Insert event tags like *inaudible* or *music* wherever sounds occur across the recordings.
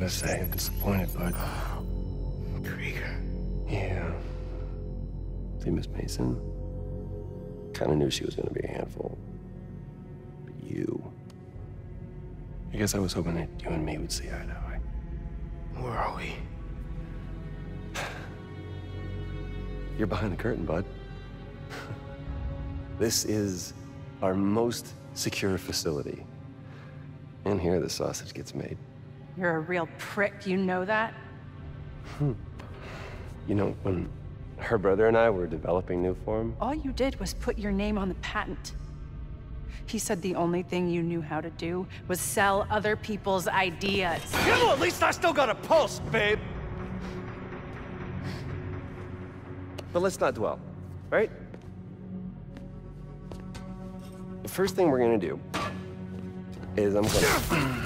gotta say, I'm disappointed, bud. Krieger. Yeah. See, Miss Mason? Kinda knew she was gonna be a handful. But you. I guess I was hoping that you and me would see eye to eye. Where are we? You're behind the curtain, bud. *laughs* this is our most secure facility. And here the sausage gets made. You're a real prick, you know that? Hmm. You know, when her brother and I were developing Nuform, All you did was put your name on the patent. He said the only thing you knew how to do was sell other people's ideas. You know, at least I still got a pulse, babe. but let's not dwell, right? The first thing we're gonna do is I'm gonna. *clears throat*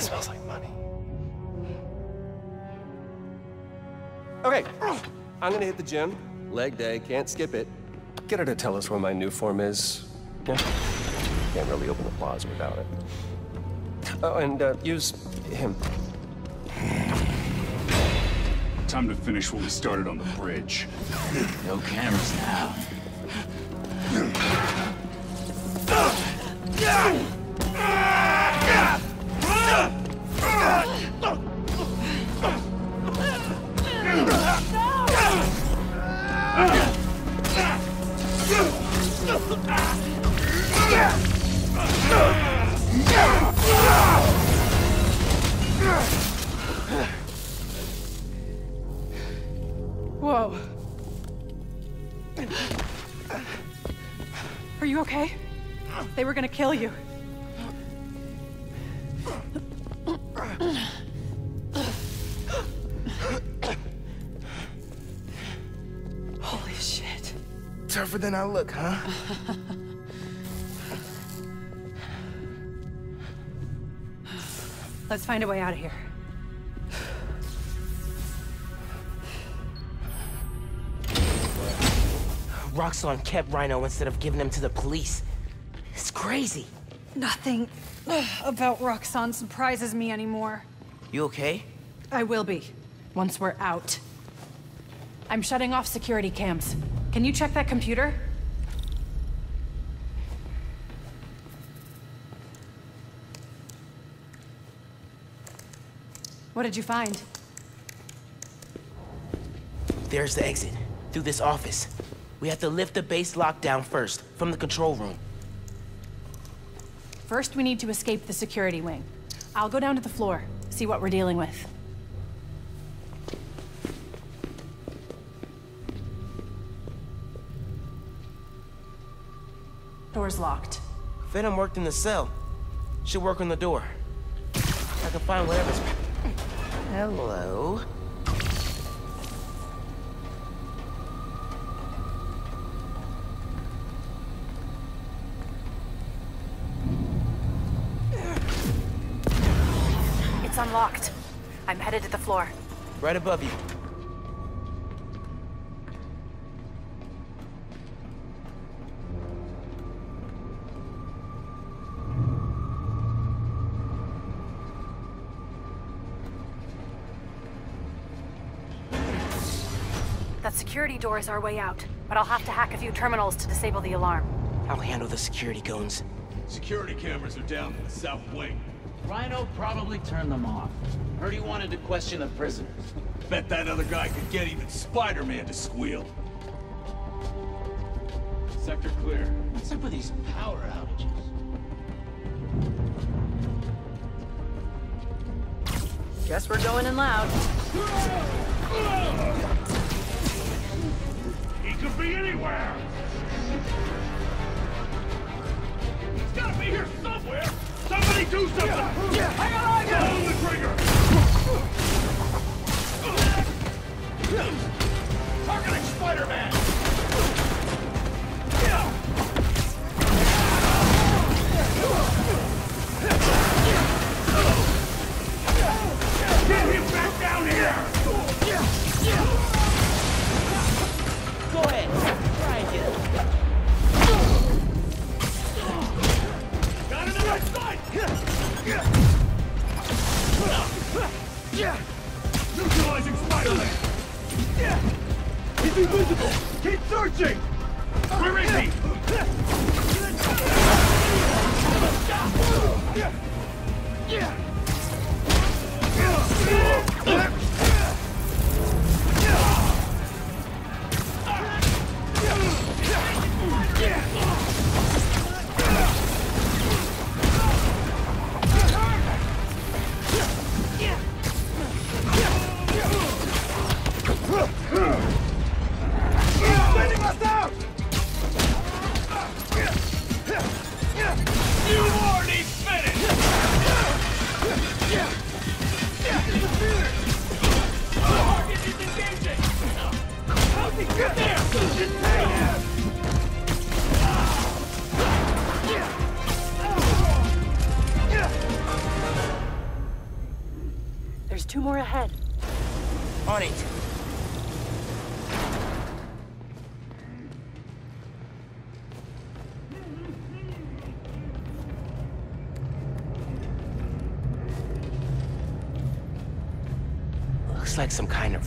That smells like money. Okay, I'm gonna hit the gym. Leg day, can't skip it. Get her to tell us where my Nuform is. Yeah. Can't really open the plaza without it. Oh, and uh, use him. Time to finish what we started on the bridge. No cameras now. You okay? They were gonna kill you. Holy shit. Tougher than I look, huh? Let's find a way out of here. Roxxon kept Rhino instead of giving him to the police. It's crazy. Nothing *sighs* about Roxxon surprises me anymore. You okay? I will be, once we're out. I'm shutting off security cams. Can you check that computer? What did you find? There's the exit. Through this office. We have to lift the base lockdown first, from the control room. First, we need to escape the security wing. I'll go down to the floor, see what we're dealing with. Door's locked. Venom worked in the cell. Should work on the door. I can find whatever's... Hello? Unlocked. I'm headed to the floor. Right above you. That security door is our way out, but I'll have to hack a few terminals to disable the alarm. I'll handle the security goons. Security cameras are down in the south wing. Rhino probably turned them off. Heard he wanted to question the prisoners. Bet that other guy could get even Spider-Man to squeal. Sector clear. What's up with these power outages? Guess we're going in loud. He could be anywhere! He's gotta be here somewhere! Somebody do something! Yeah. Hang on, Pull the trigger! Targeting Spider-Man! Go ahead, try again. Neutralizing Spider-Man! He's invisible! Keep searching! Where is he? Yeah!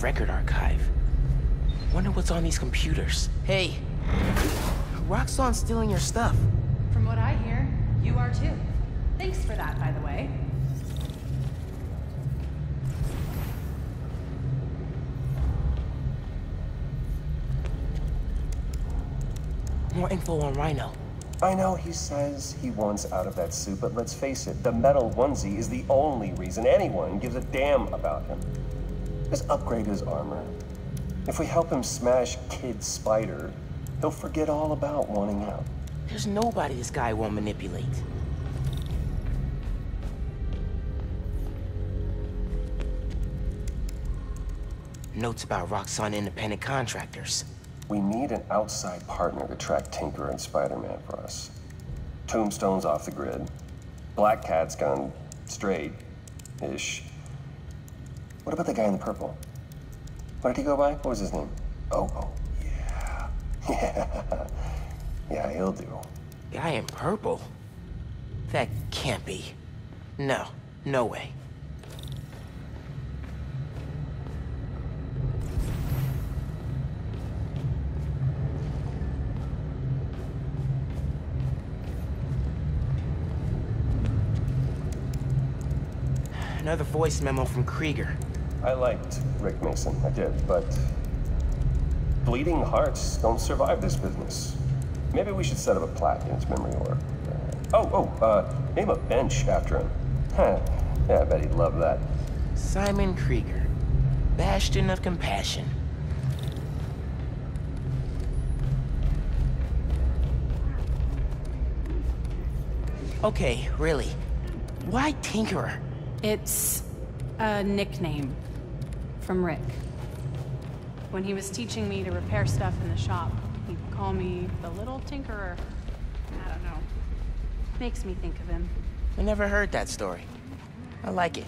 Record archive. Wonder what's on these computers. Hey, Roxxon's stealing your stuff. From what I hear, you are too. Thanks for that, by the way. More info on Rhino. I know he says he wants out of that suit, but let's face it, the metal onesie is the only reason anyone gives a damn about him. Just upgrade his armor. If we help him smash Kid Spider, he'll forget all about wanting out. There's nobody this guy won't manipulate. Notes about Roxxon independent contractors. We need an outside partner to track Tinker and Spider-Man for us. Tombstone's off the grid. Black Cat's gone straight-ish. What about the guy in the purple? What did he go by? What was his name? Oh, oh, yeah. *laughs* Yeah. Yeah, he'll do. Guy in purple? That can't be. No, no way. Another voice memo from Krieger. I liked Rick Mason, I did, but bleeding hearts don't survive this business. Maybe we should set up a plaque in his memory or... Uh, oh, oh, uh, name a bench after him. Huh. *laughs* Yeah, I bet he'd love that. Simon Krieger. Bastion of Compassion. Okay, really. Why Tinkerer? It's a nickname from Rick. When he was teaching me to repair stuff in the shop, he'd call me the little tinkerer. I don't know. Makes me think of him. I never heard that story. I like it.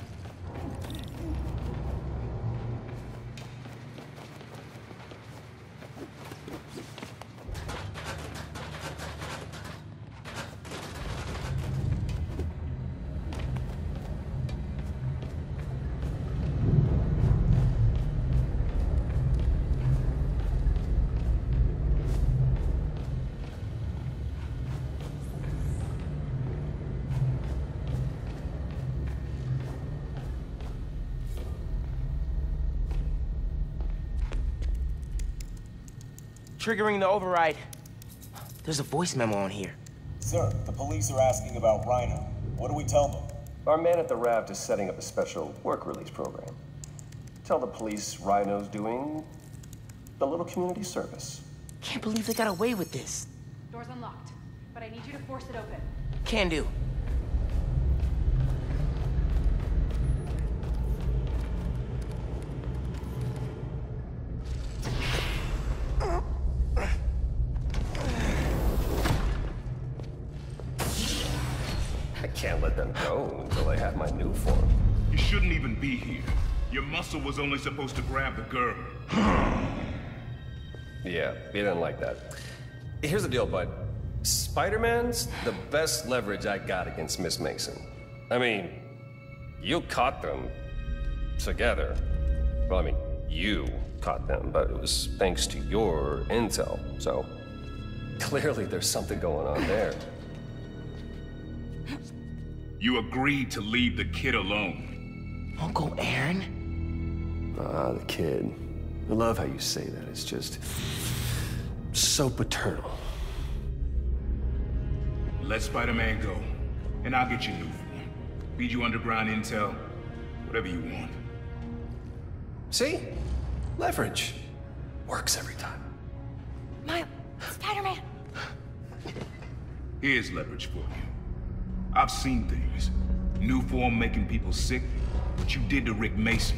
Triggering the override. There's a voice memo on here. Sir, the police are asking about Rhino. What do we tell them? Our man at the raft is setting up a special work release program. Tell the police Rhino's doing a little community service. Can't believe they got away with this. Door's unlocked, but I need you to force it open. Can do. Was only supposed to grab the girl. *laughs* Yeah, he didn't like that. Here's the deal, bud. Spider-Man's the best leverage I got against Miss Mason. I mean, you caught them together. Well, I mean, you caught them, but it was thanks to your intel, so *laughs* clearly there's something going on there. You agreed to leave the kid alone. Uncle Aaron? Ah, the kid. I love how you say that. It's just so paternal. Let Spider-Man go, and I'll get you Nuform. Feed you underground intel, whatever you want. See? Leverage. Works every time. Miles, Spider-Man. Here's leverage for you. I've seen things. Nuform making people sick. What you did to Rick Mason.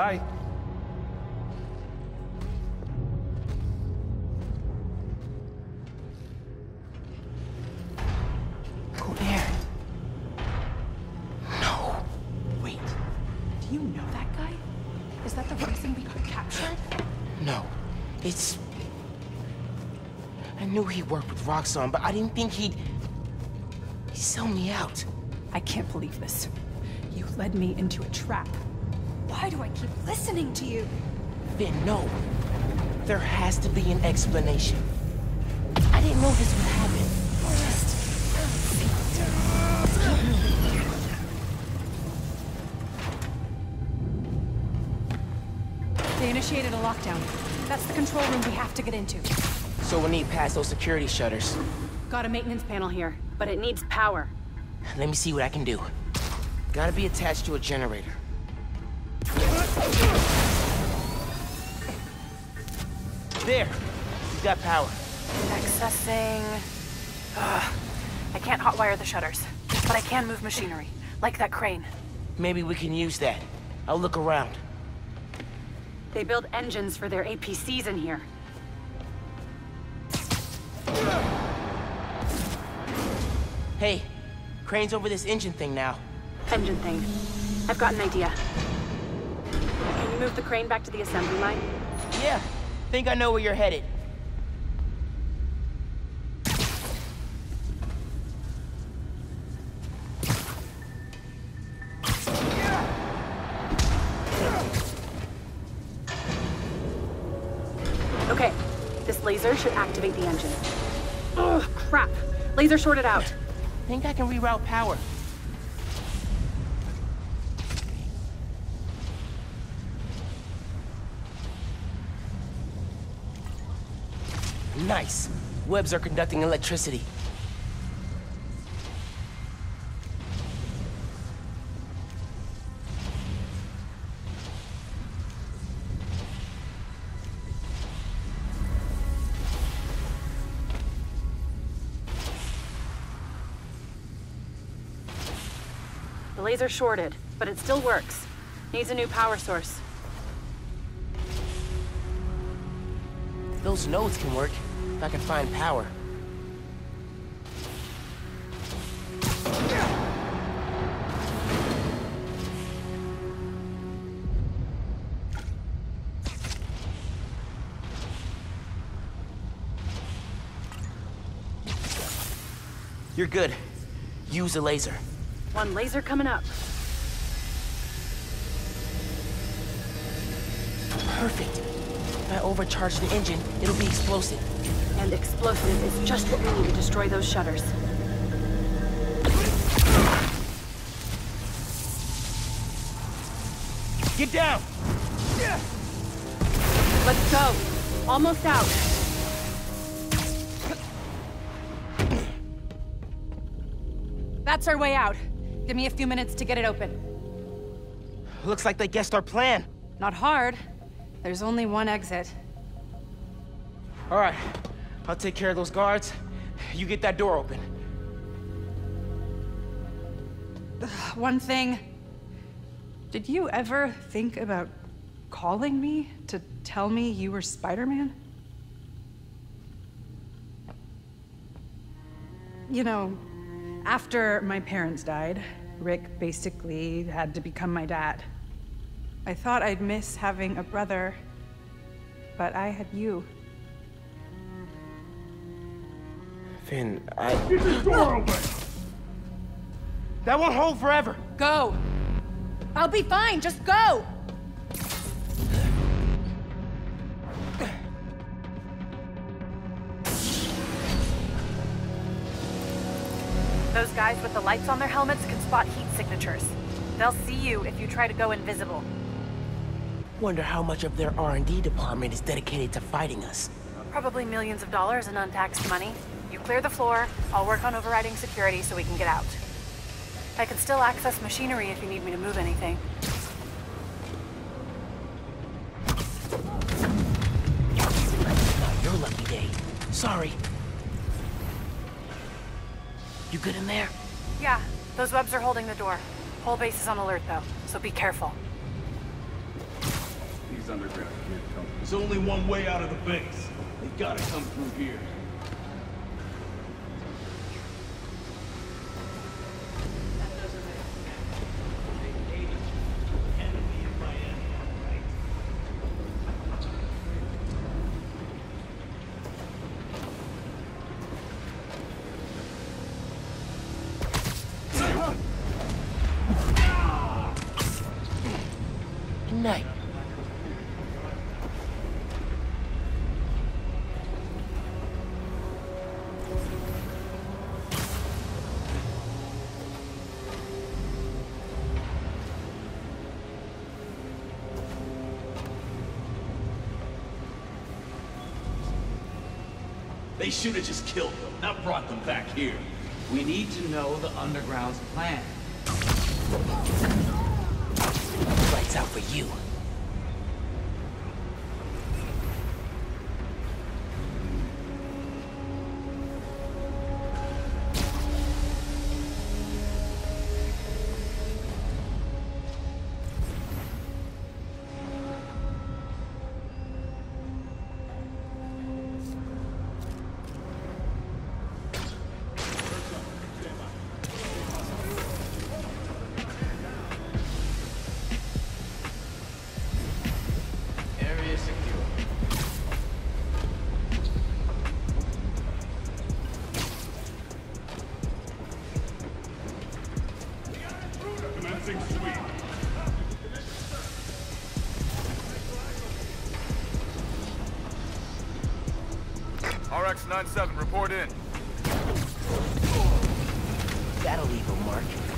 Bye. Go there. No. Wait. Do you know that guy? Is that the reason we got captured? No. It's... I knew he worked with Roxxon, but I didn't think he'd... He'd sell me out. I can't believe this. You led me into a trap. Why do I keep listening to you? Phin, no. There has to be an explanation. I didn't know this would happen. They initiated a lockdown. That's the control room we have to get into. So we'll need past those security shutters. Got a maintenance panel here, but it needs power. Let me see what I can do. Gotta be attached to a generator. There! You've got power. Accessing... Ugh. I can't hotwire the shutters, but I can move machinery, like that crane. Maybe we can use that. I'll look around. They build engines for their APCs in here. Hey, crane's over this engine thing now. Engine thing. I've got an idea. Move the crane back to the assembly line? Yeah, think I know where you're headed. Okay, this laser should activate the engine. Oh, crap. Laser shorted out. Think I can reroute power. Nice. Webs are conducting electricity. The laser shorted, but it still works. Needs a new power source. Those nodes can work, if I can find power. You're good. Use a laser. One laser coming up. Perfect. If I overcharge the engine, it'll be explosive. And explosive is just what we need to destroy those shutters. Get down! Yeah! Let's go. Almost out. That's our way out. Give me a few minutes to get it open. Looks like they guessed our plan. Not hard. There's only one exit. All right, I'll take care of those guards. You get that door open. *sighs* One thing. Did you ever think about calling me to tell me you were Spider-Man? You know, after my parents died, Rick basically had to become my dad. I thought I'd miss having a brother, but I had you. Phin, I... Get this door open! That won't hold forever! Go! I'll be fine, just go! Those guys with the lights on their helmets can spot heat signatures. They'll see you if you try to go invisible. Wonder how much of their R&D department is dedicated to fighting us. Probably millions of dollars in untaxed money. You clear the floor, I'll work on overriding security so we can get out. I can still access machinery if you need me to move anything. Now your lucky day. Sorry. You good in there? Yeah, those webs are holding the door. Whole base is on alert though, so be careful. These underground can't come. There's only one way out of the base. They've gotta come through here. Night. They should have just killed them, not brought them back here. We need to know the Underground's plan. Lights out for you. Sweep. RX-97, report in. That'll leave a mark.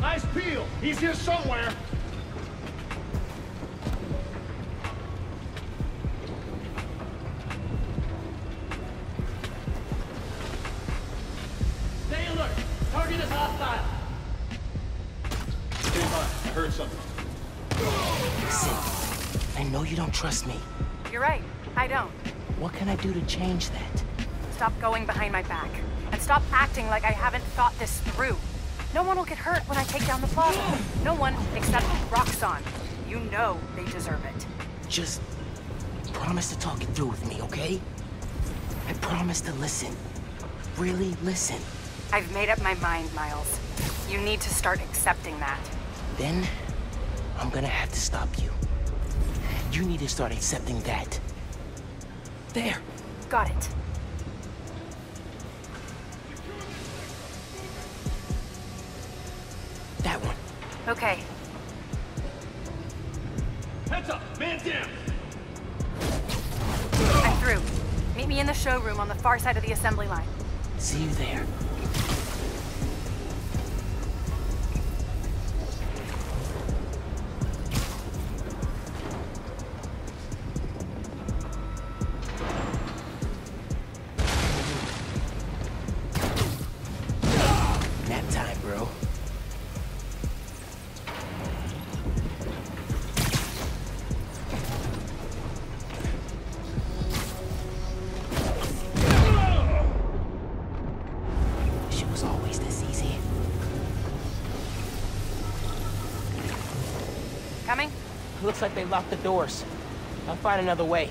Nice peel. He's here somewhere. Stay alert! Target is hostile! Stand by. I heard something. Listen, I know you don't trust me. You're right, I don't. What can I do to change that? Stop going behind my back. And stop acting like I haven't thought this through. No one will get hurt when I take down the plaza. No one except Roxxon. You know they deserve it. Just promise to talk it through with me, okay? I promise to listen. Really listen. I've made up my mind, Miles. You need to start accepting that. Then, I'm gonna have to stop you. You need to start accepting that. There. Got it. Me in the showroom on the far side of the assembly line. See you there. Looks like they locked the doors. I'll find another way.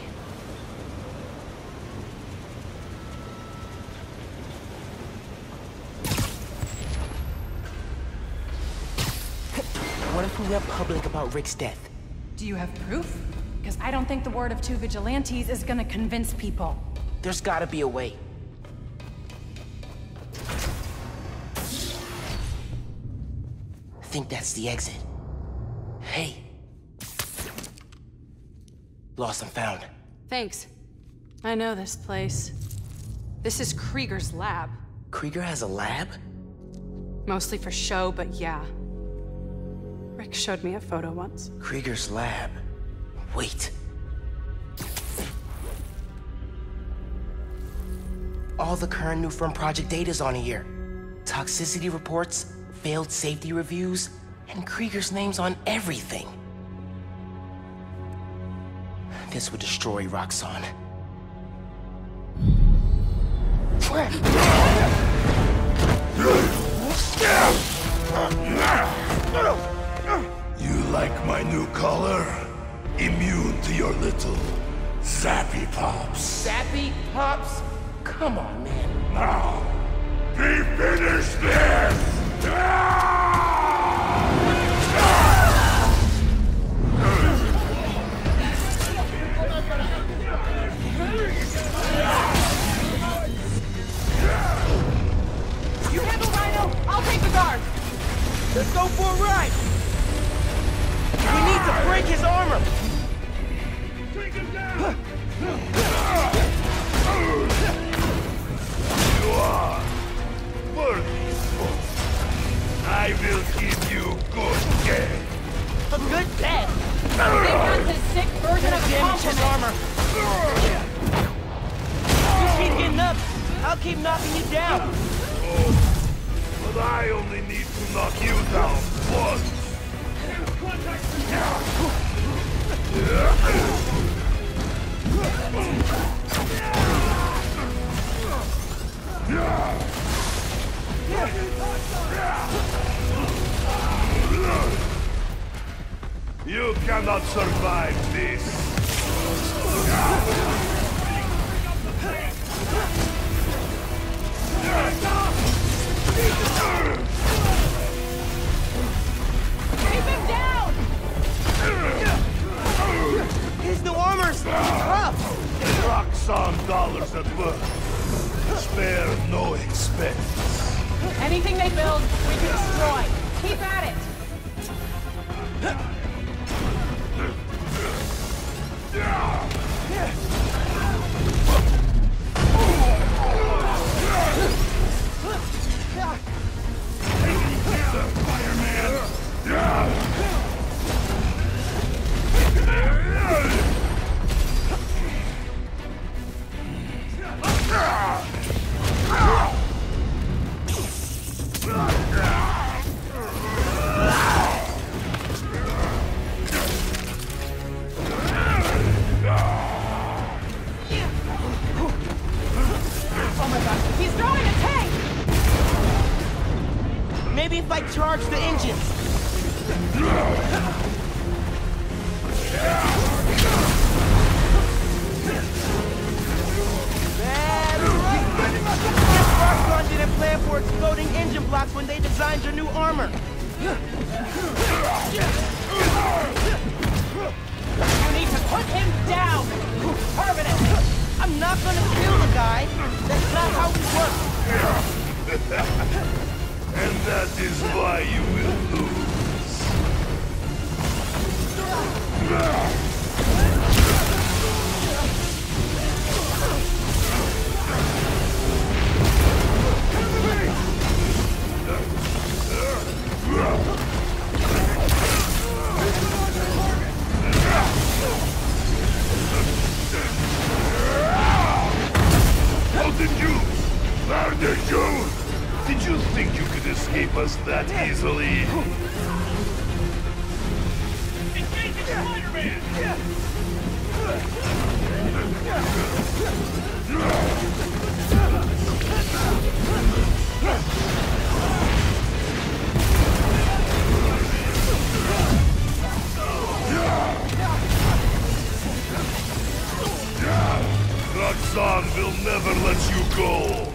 What if we went public about Rick's death? Do you have proof? Because I don't think the word of two vigilantes is gonna convince people. There's gotta be a way. I think that's the exit. Hey. Lost and found. Thanks. I know this place. This is Krieger's lab. Krieger has a lab? Mostly for show, but yeah. Rick showed me a photo once. Krieger's lab. Wait. All the current Nuform project data's on here. Toxicity reports, failed safety reviews, and Krieger's name's on everything. This would destroy Roxxon. You like my new color? Immune to your little zappy pops. Sappy Pops? Come on, man. Now, we finish this! Let's go for a ride! We need to break his armor! Take him down! You are worthy. I will give you good game. A good death! Big Guns is sick version of Damage his armor! You keep getting up! I'll keep knocking you down! But I only need to knock you down once. You cannot survive this. Anything they build, we can destroy. Keep at it! Guy. That's not how it works. *laughs* And that is why you will lose. How did you? How did you? Did you think you could escape us that easily? Roxxon will never let you go.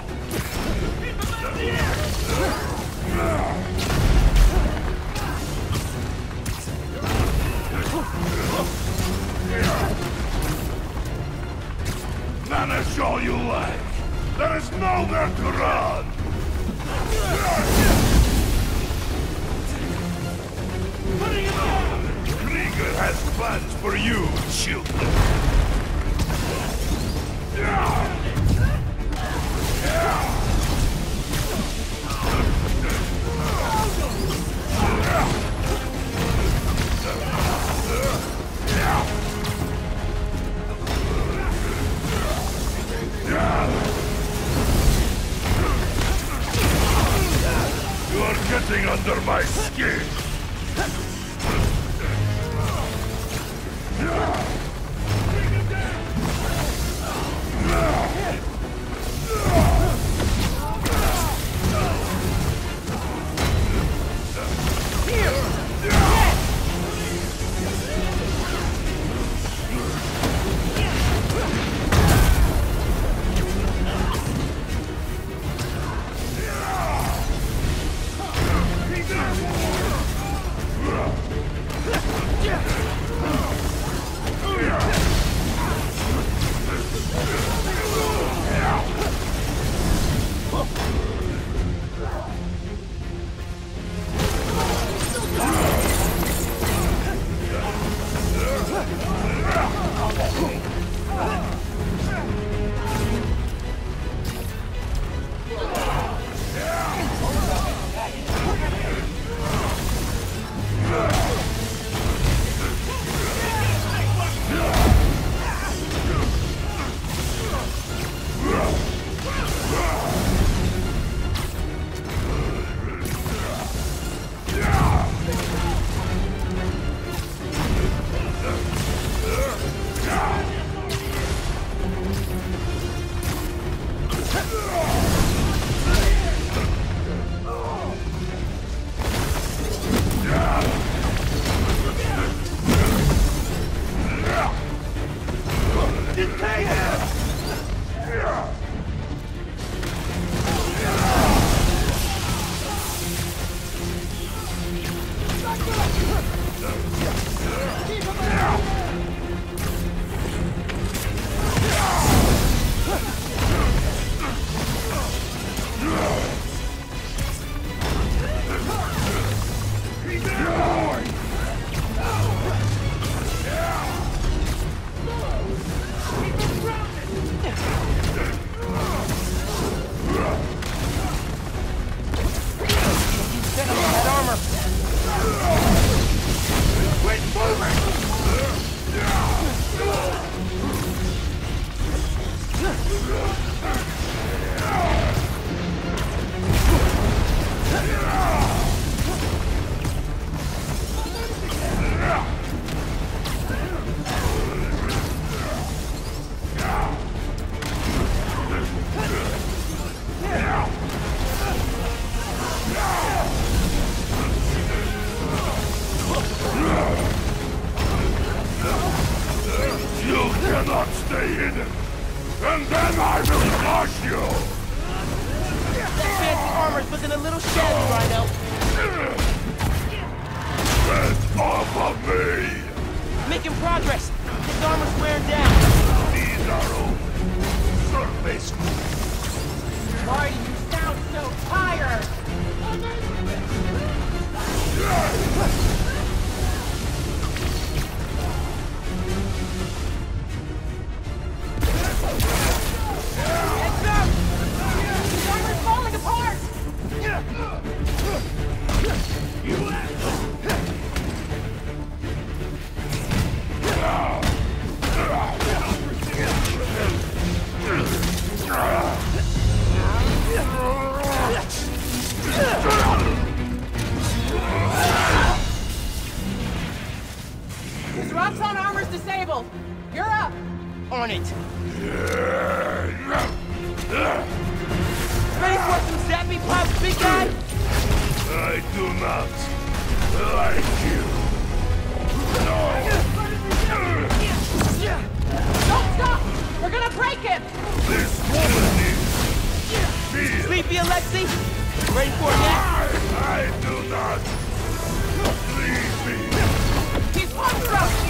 His armor's disabled! You're up! On it! Ready for some zappy pops, big guy? I do not like you. No. Don't stop! We're gonna break him! This woman is fear. Sleepy Aleksei? Ready for it next? I, I do not. Leave me. He's one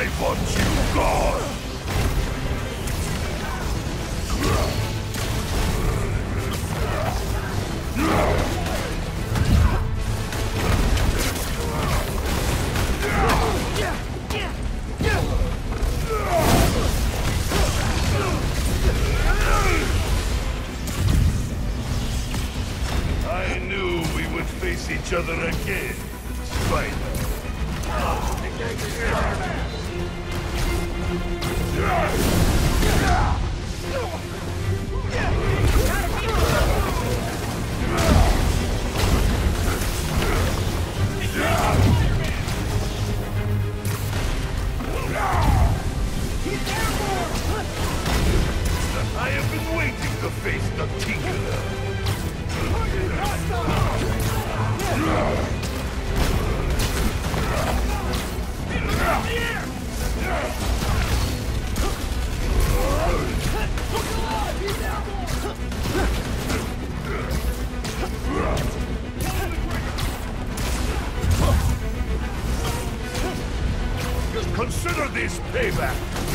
I want you gone.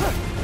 Payback.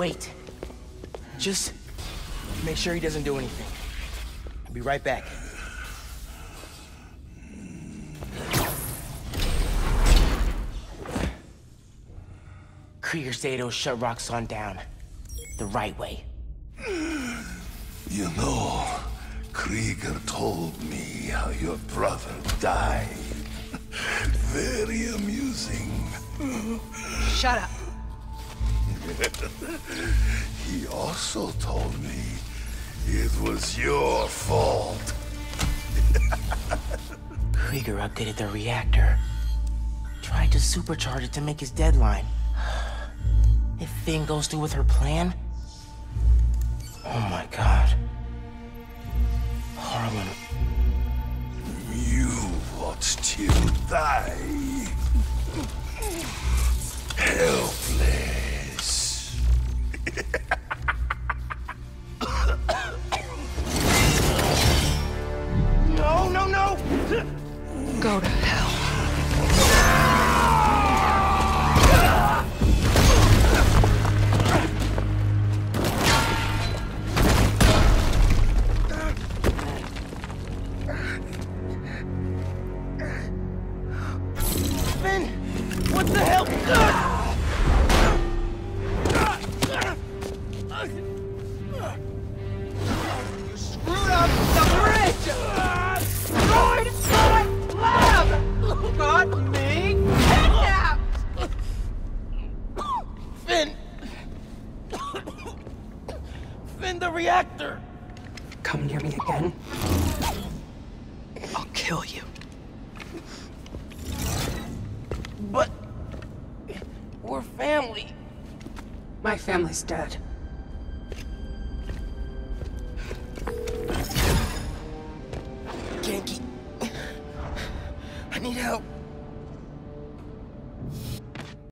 Wait. Just make sure he doesn't do anything. I'll be right back. Krieger Zato shut Roxxon down. The right way. You know, Krieger told me how your brother died. *laughs* Very amusing. Shut up. *laughs* He also told me it was your fault. *laughs* Krieger updated the reactor. Tried to supercharge it to make his deadline. *sighs* If Phin goes through with her plan... Oh my god. Harlan, You watched him die. *laughs* Helpless. No, no, no! Go to hell. Family's dead.